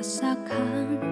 rasakan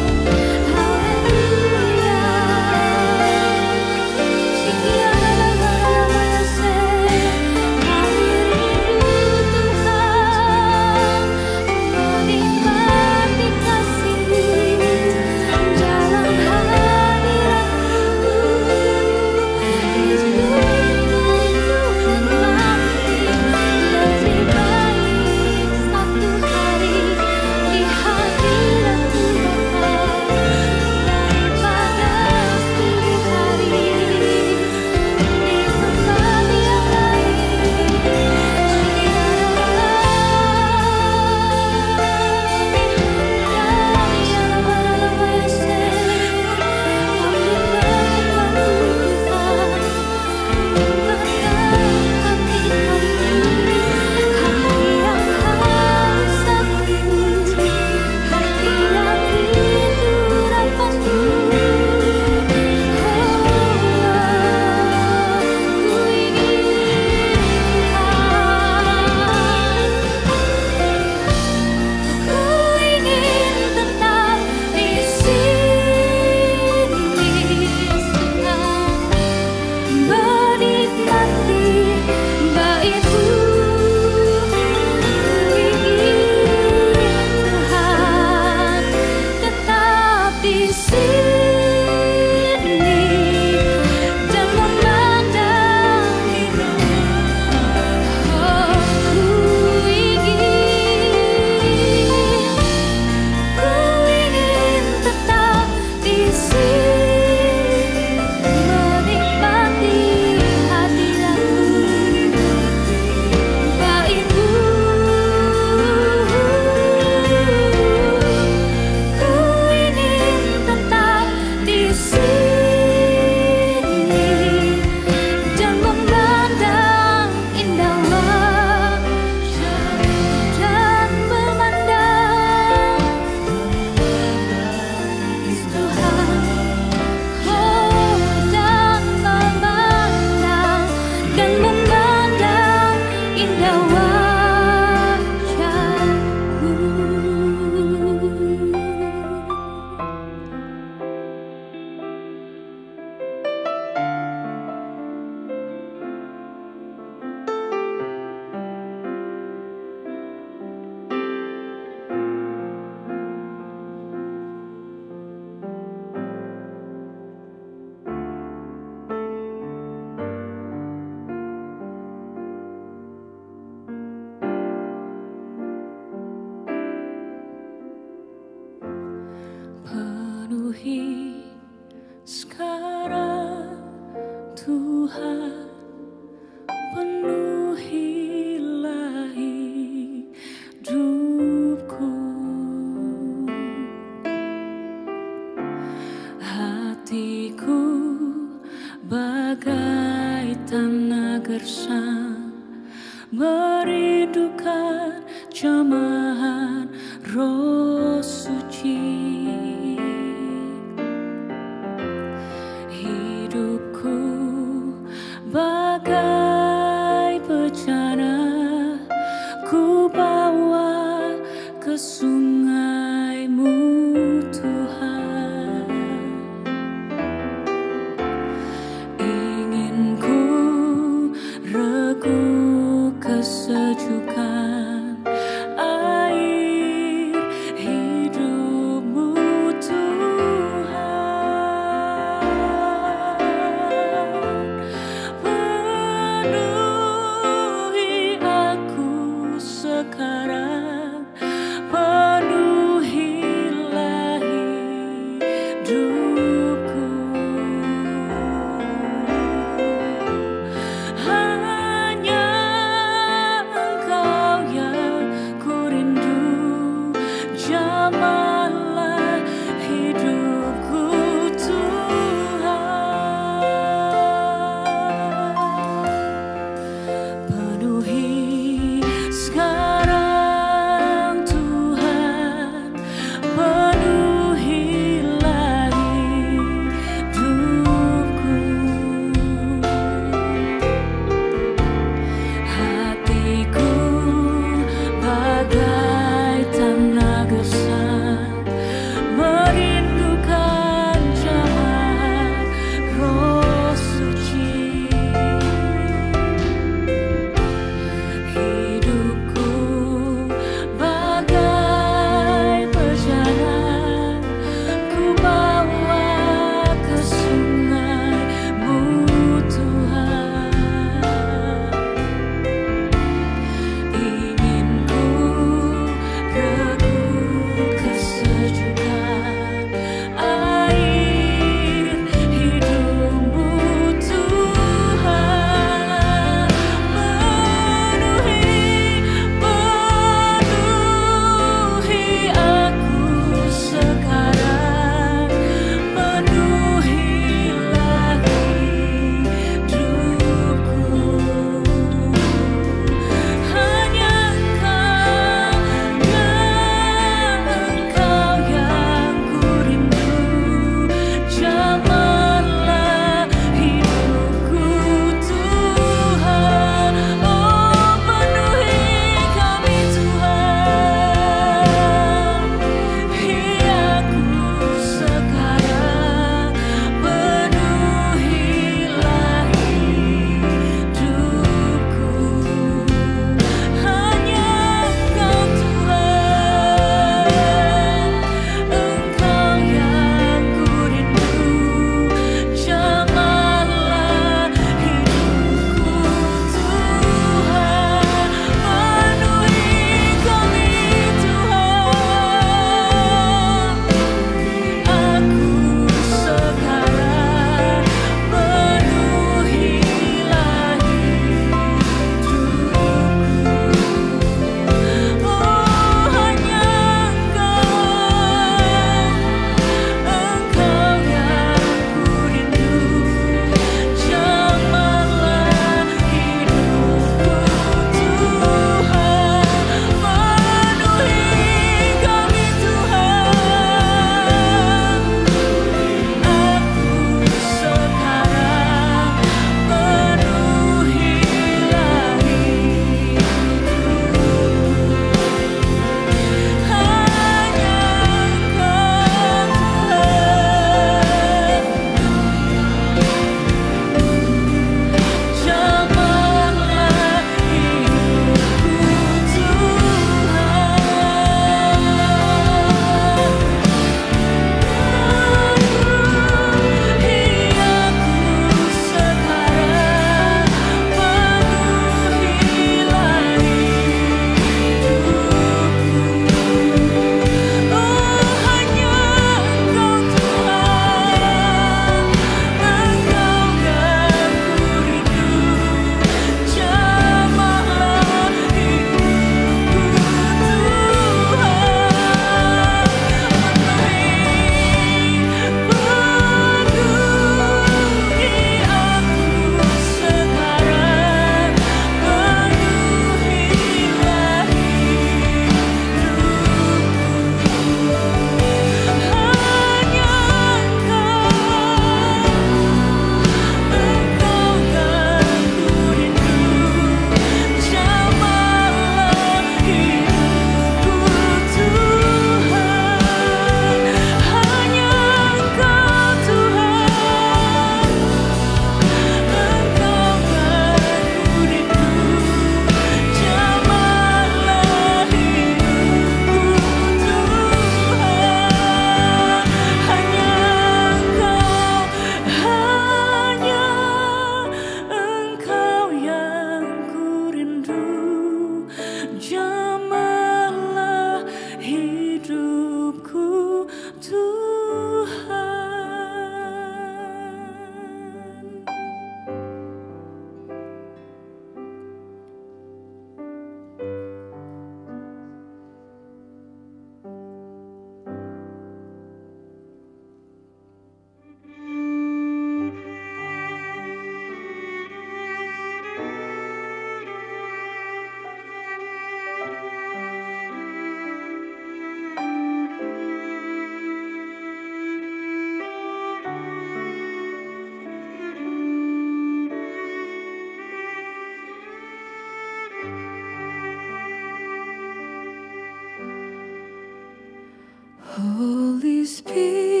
Holy Spirit.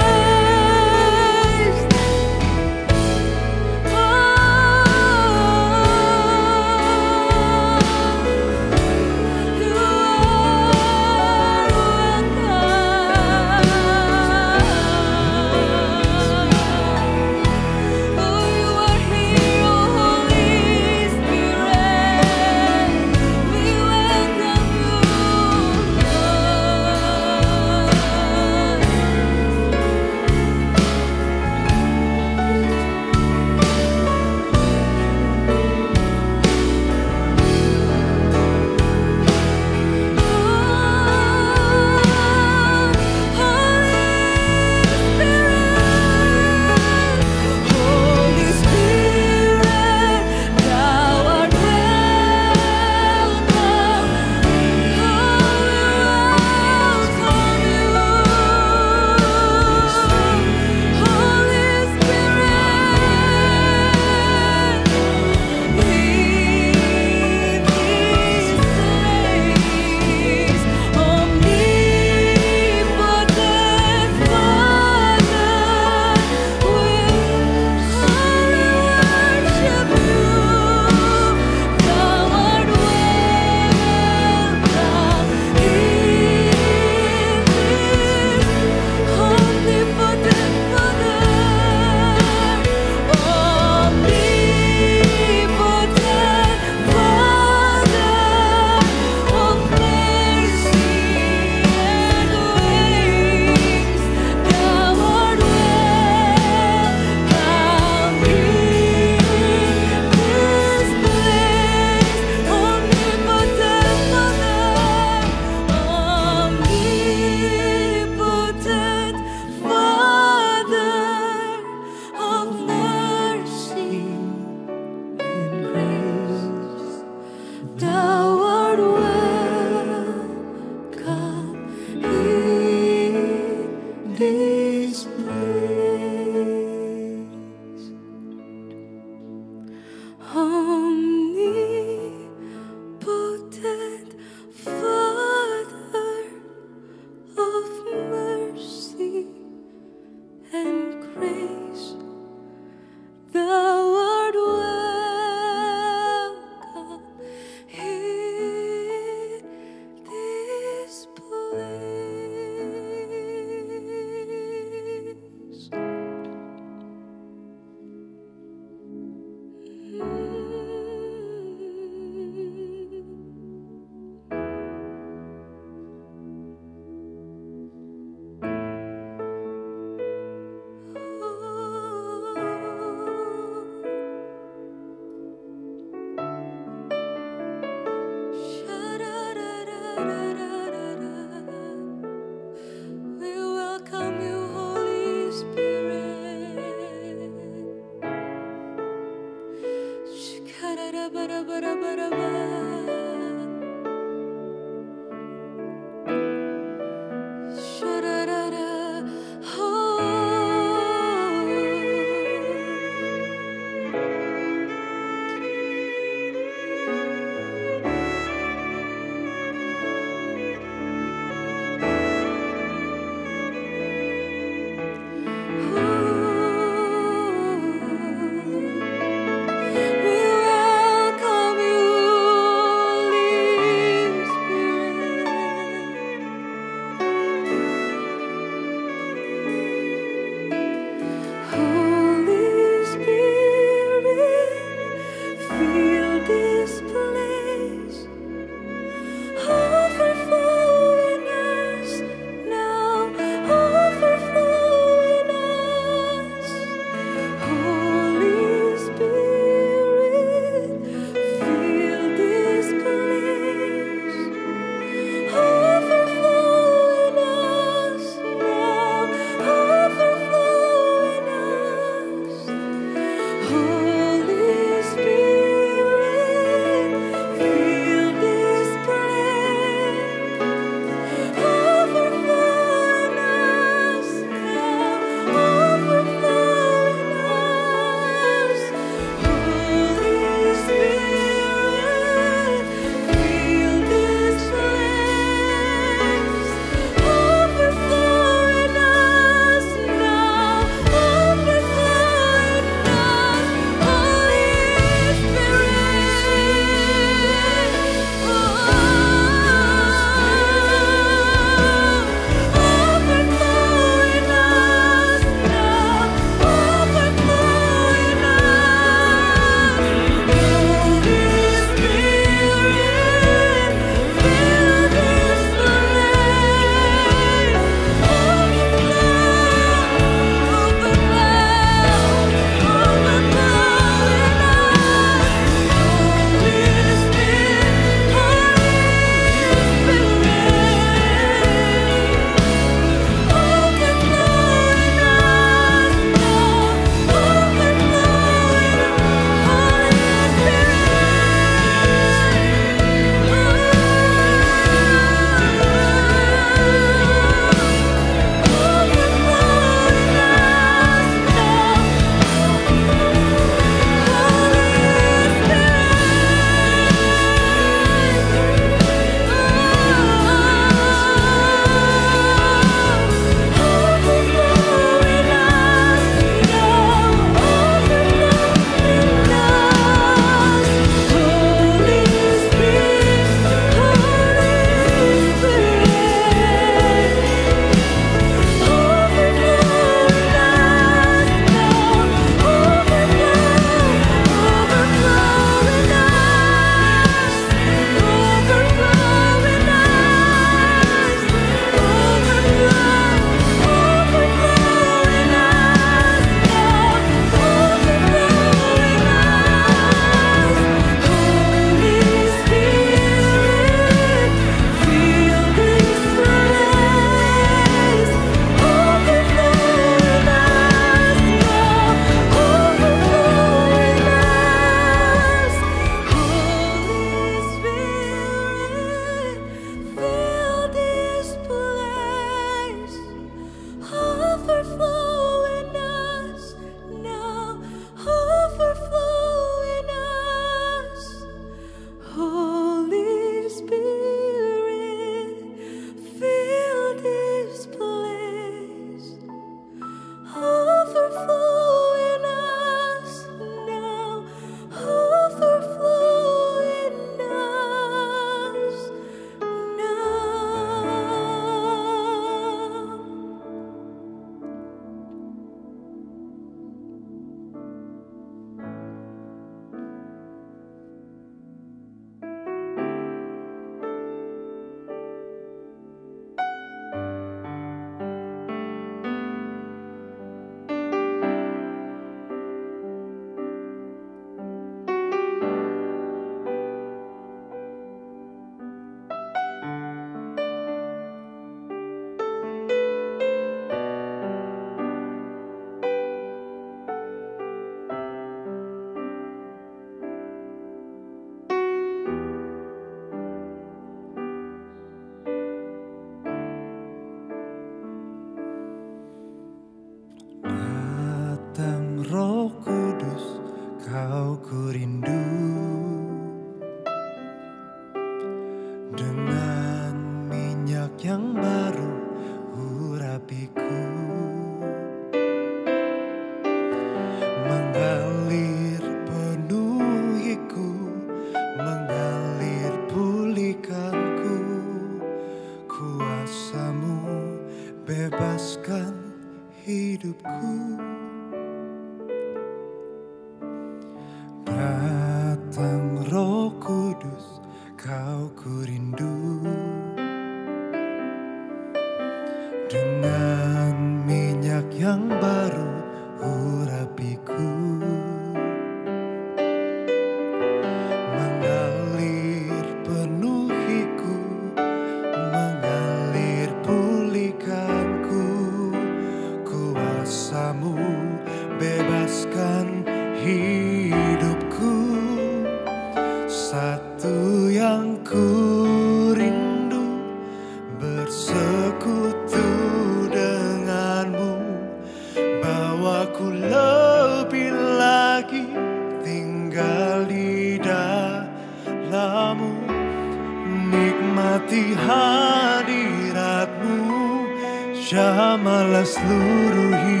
seluruh hidup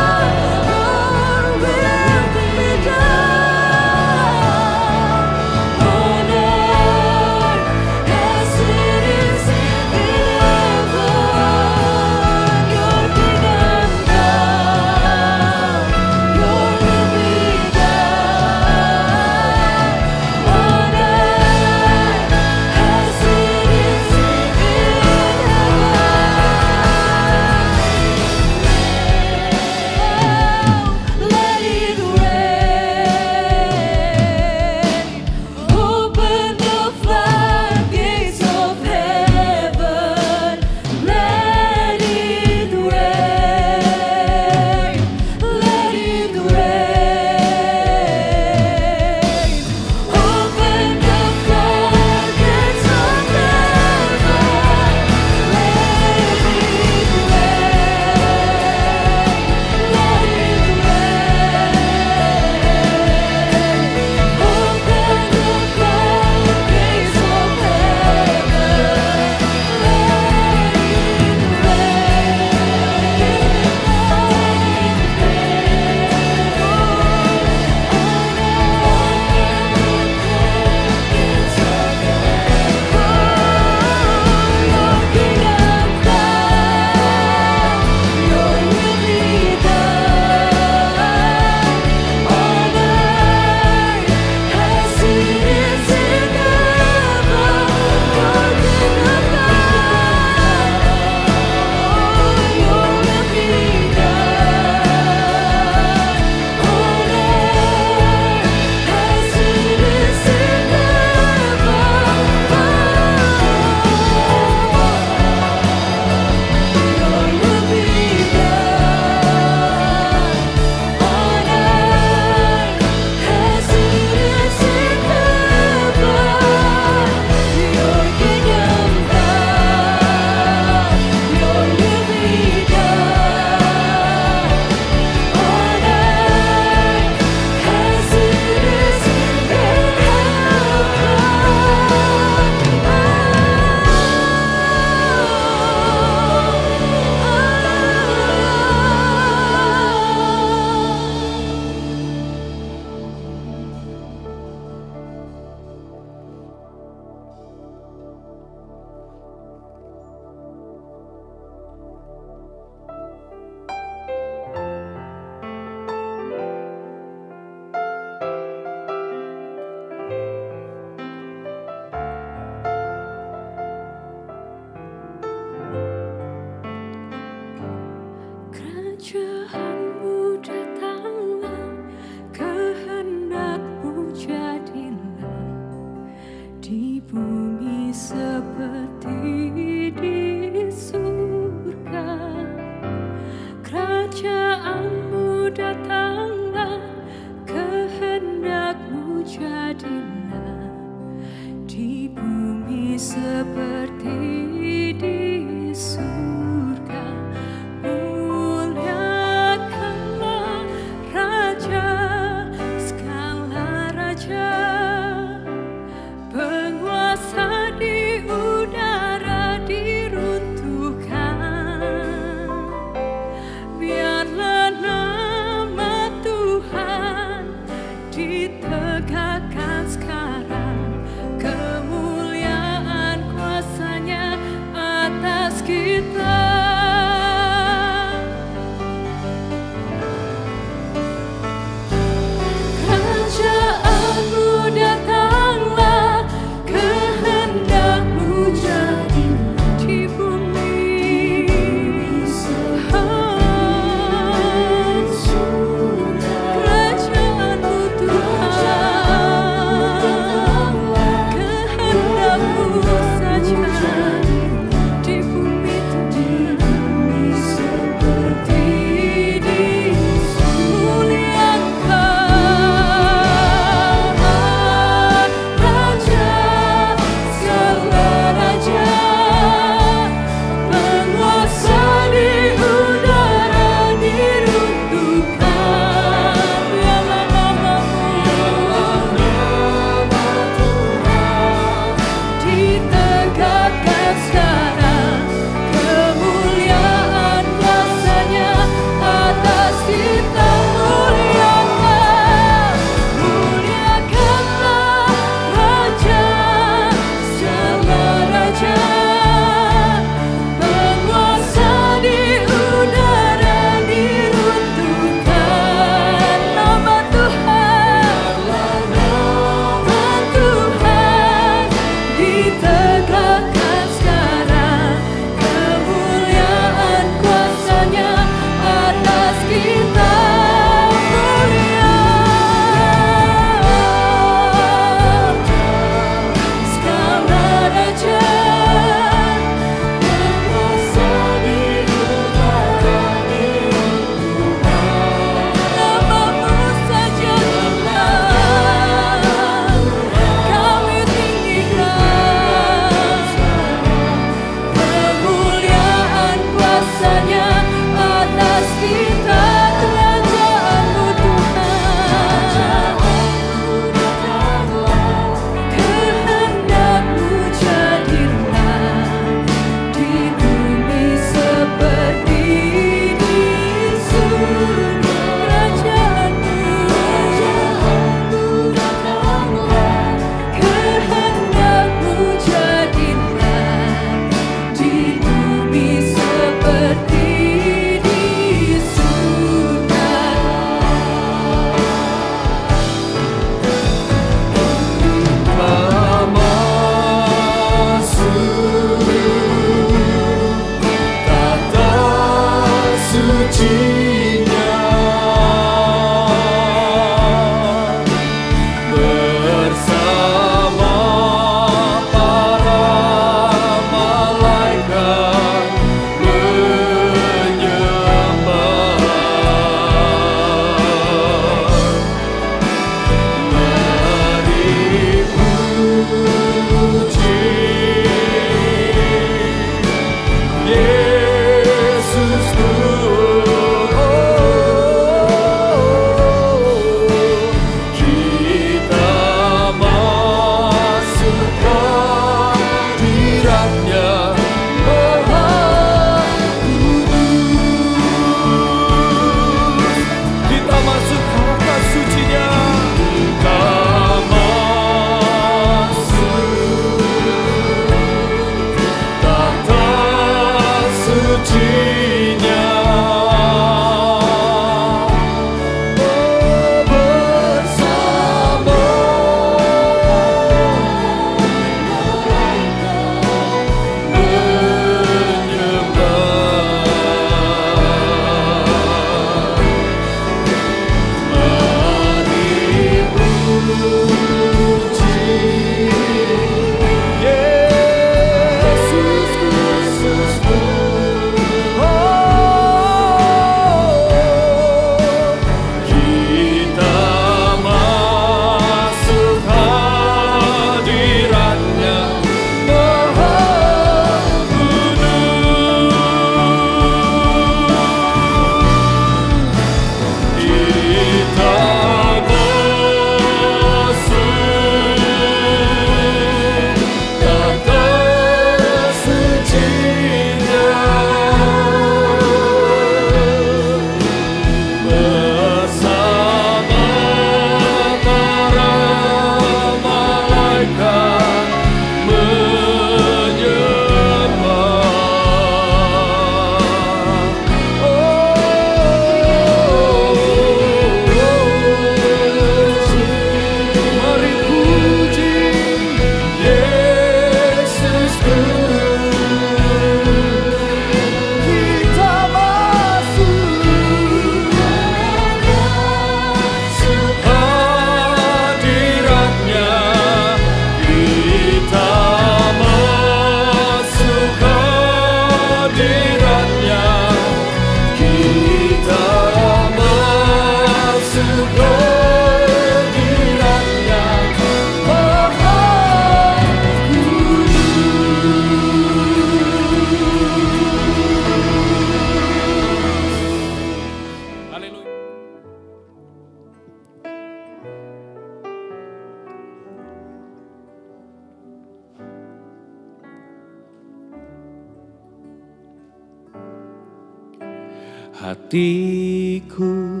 Hatiku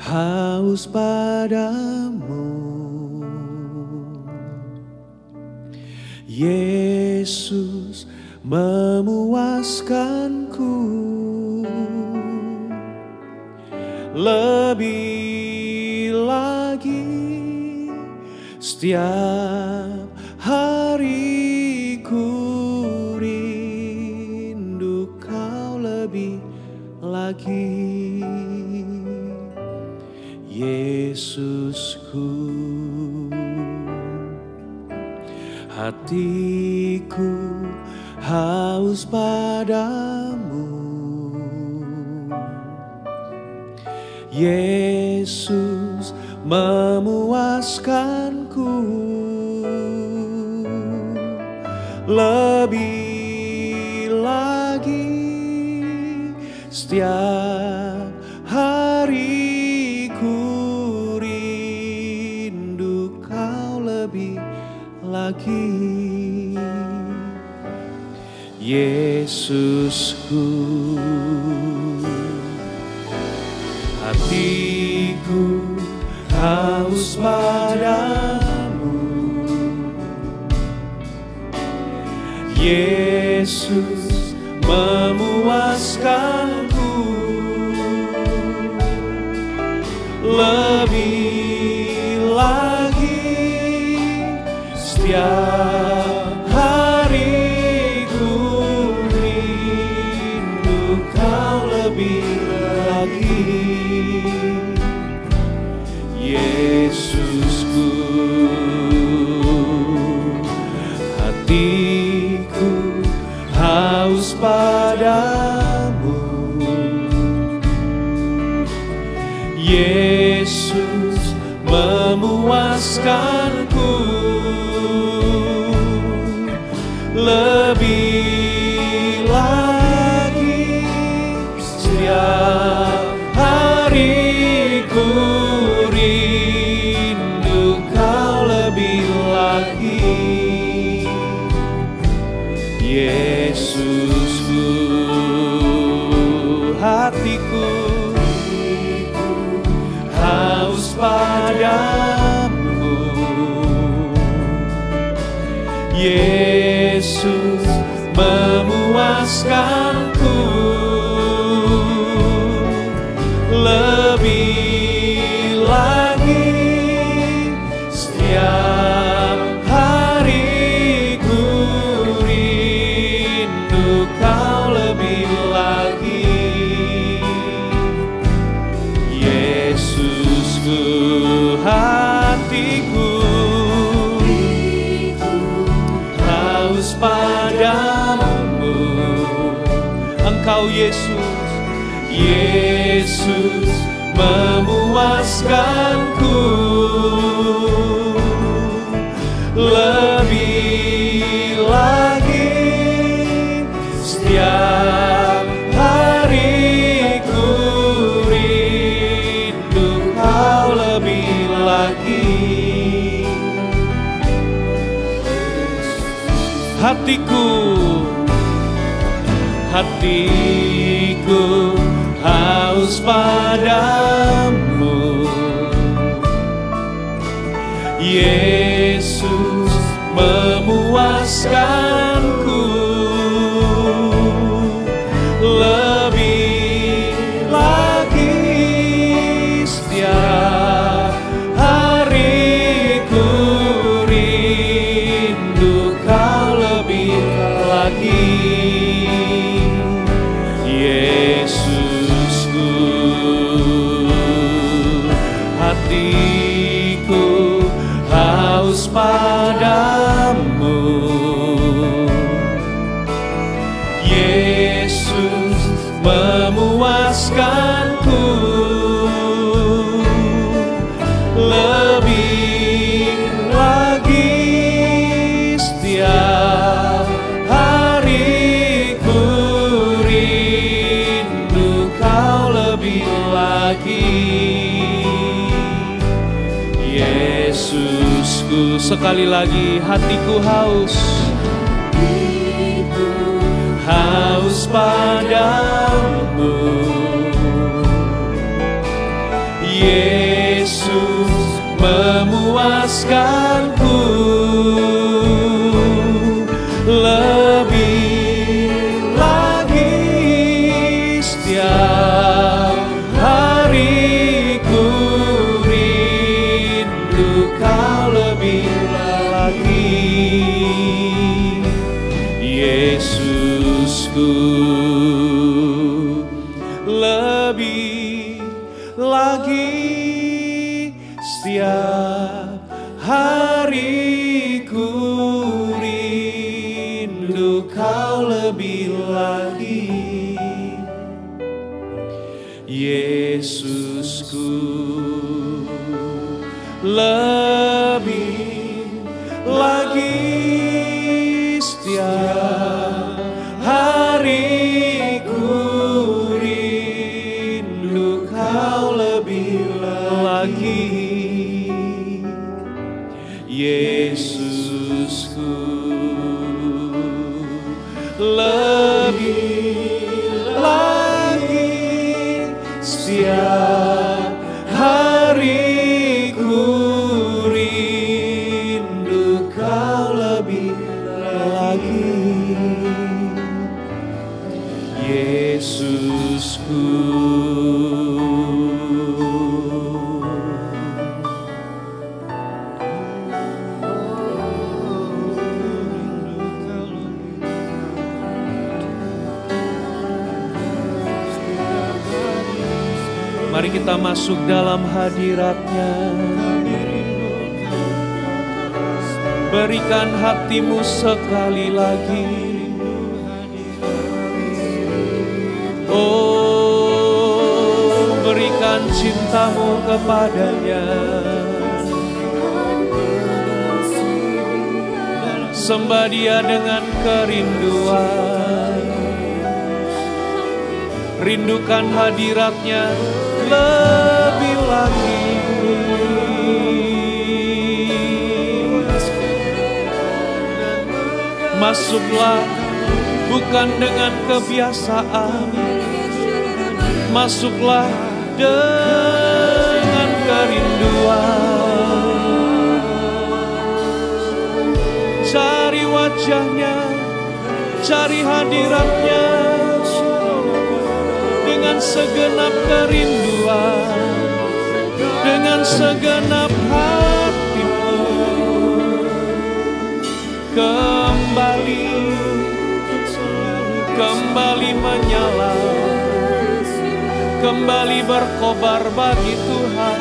haus padamu. Yesus memuaskanku. Lebih lagi setiap hatiku haus padamu. Yesus memuaskanku. Lebih lagi setiap Jesusku hatiku Hatiku haus padamu. Yesus memuaskan lagi hatiku haus. Haus padamu. Yesus memuaskan masuk dalam hadiratnya. Berikan hatimu sekali lagi. Oh berikan cintamu kepadanya. Sembah dia dengan kerinduan. Rindukan hadiratnya lebih lagi. Masuklah bukan dengan kebiasaan. Masuklah dengan kerinduan. Cari wajahnya Cari hadiratnya. Dengan segenap Dengan segenap hatimu. Kembali Kembali menyala Kembali berkobar bagi Tuhan.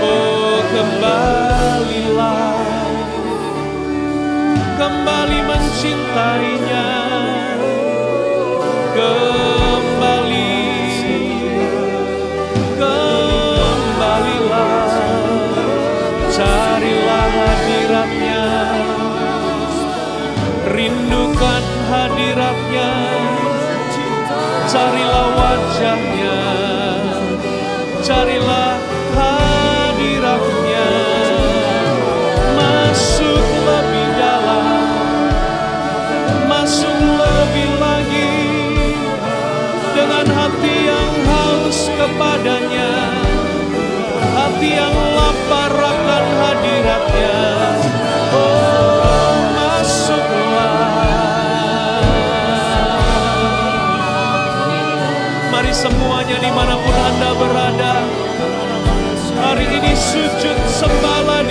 Oh kembalilah Kembali mencintainya. Kembali Rindukan hadiratnya. Carilah wajahnya Carilah hadiratnya. Masuk lebih dalam Masuk lebih lagi. Dengan hati yang haus kepadanya Hati yang lapar akan hadiratnya semuanya di mana pun Anda berada Hari ini sujud sembahlah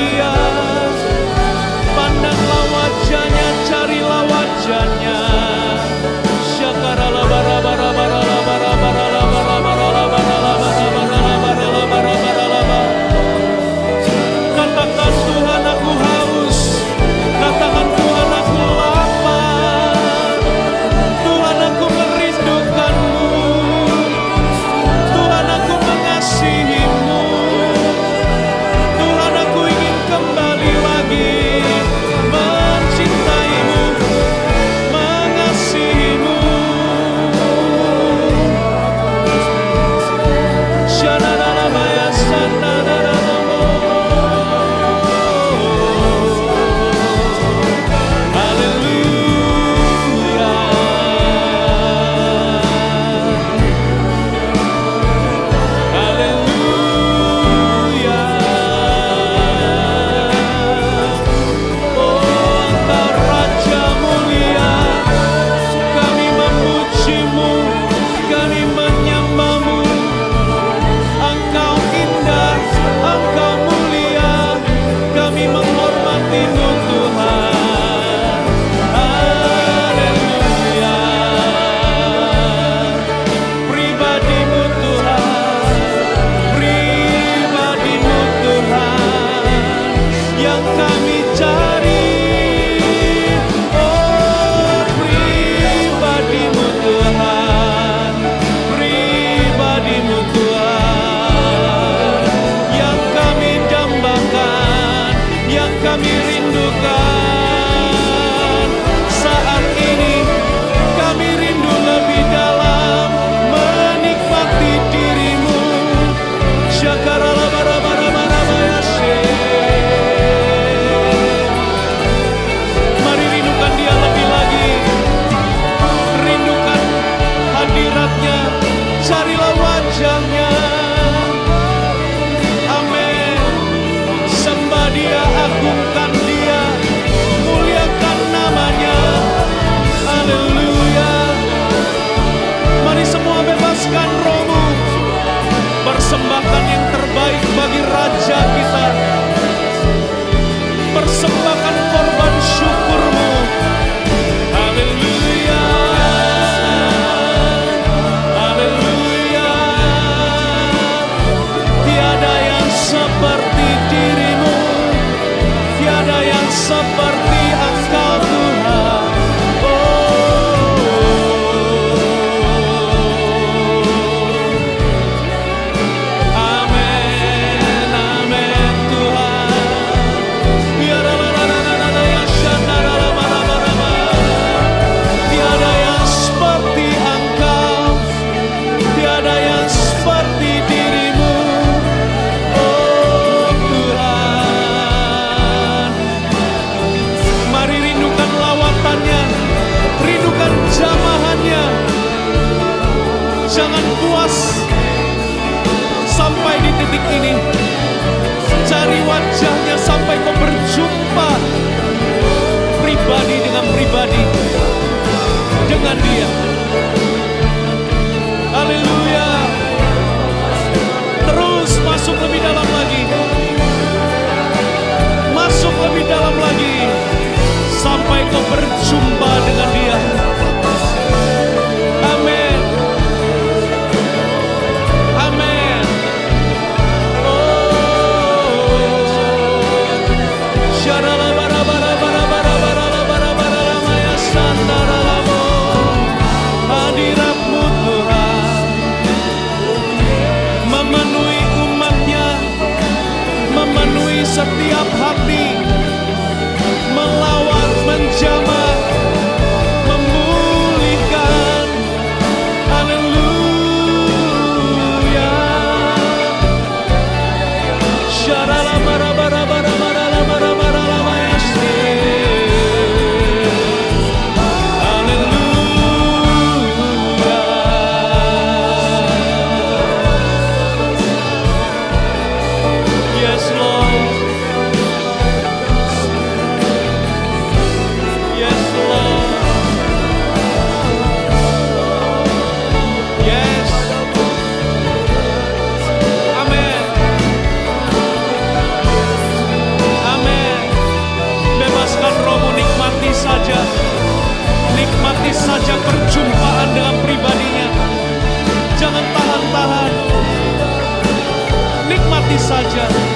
rindukan dalam lagi sampai kau berjumpa dengan dia. Amin. Amin. Oh. Memenuhi umatnya, memenuhi setiap hal. 们将。such